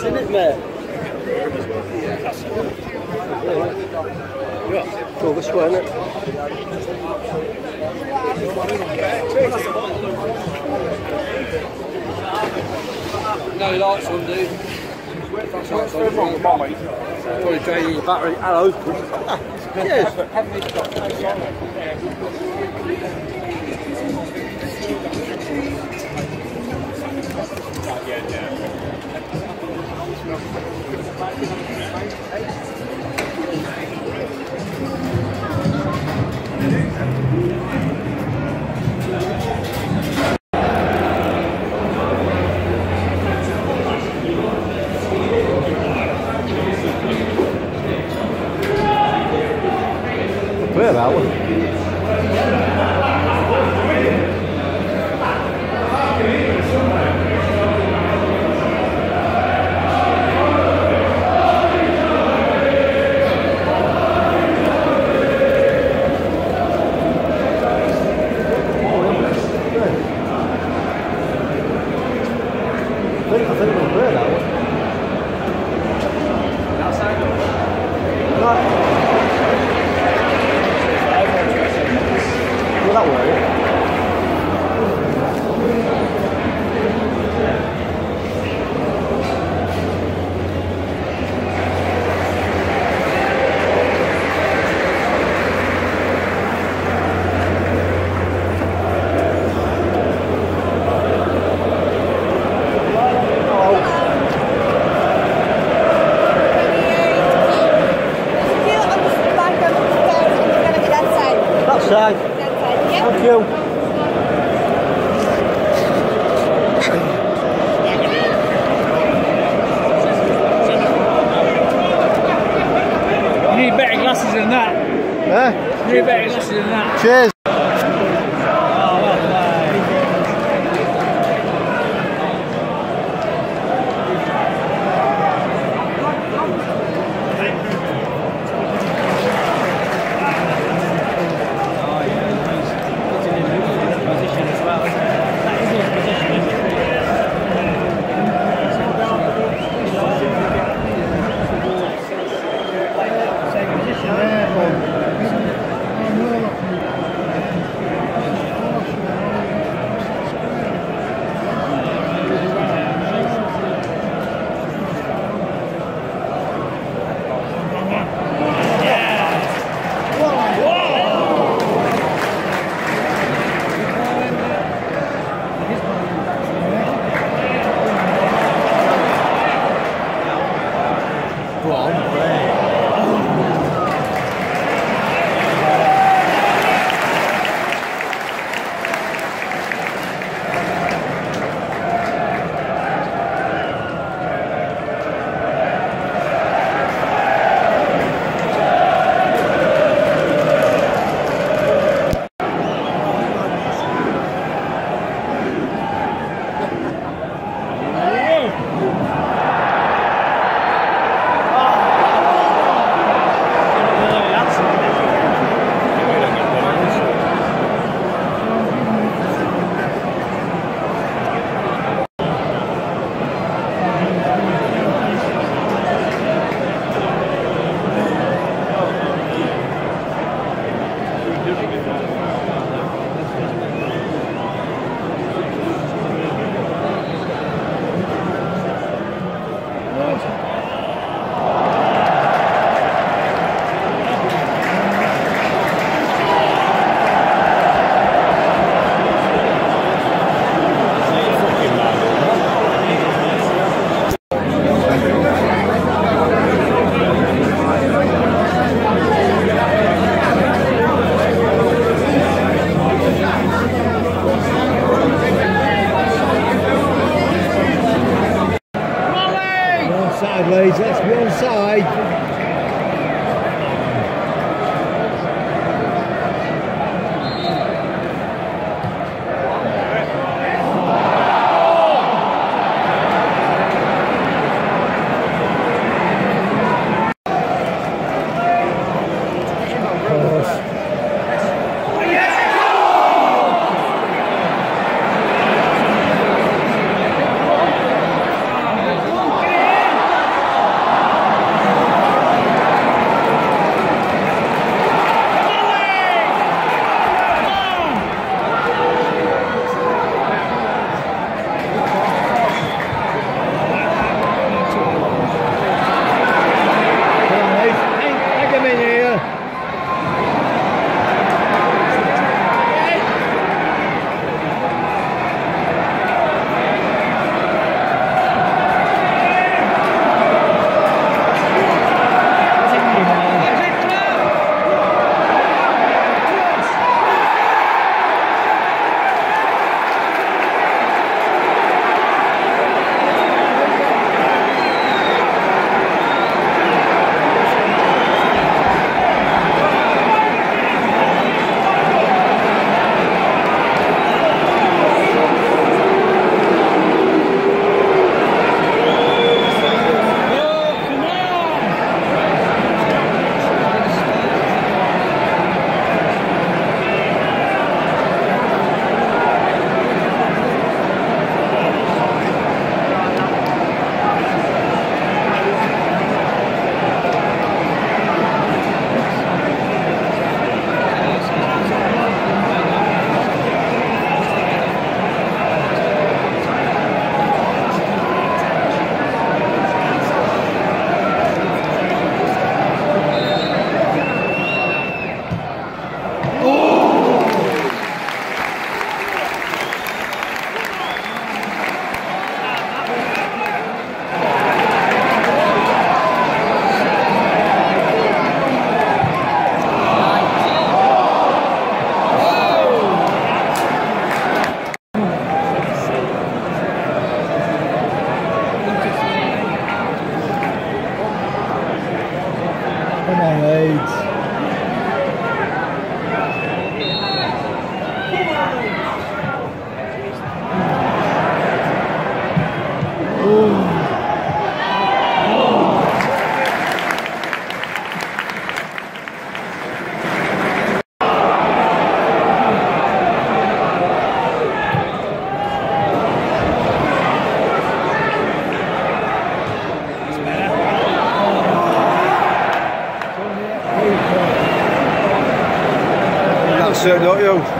Isn't it? Go this way, innit? No lights on, dude. That's lights on. Probably draining your battery. Hello. Yes. You. Need better glasses than that. Eh? You need better glasses than that. Cheers. Senhor, eu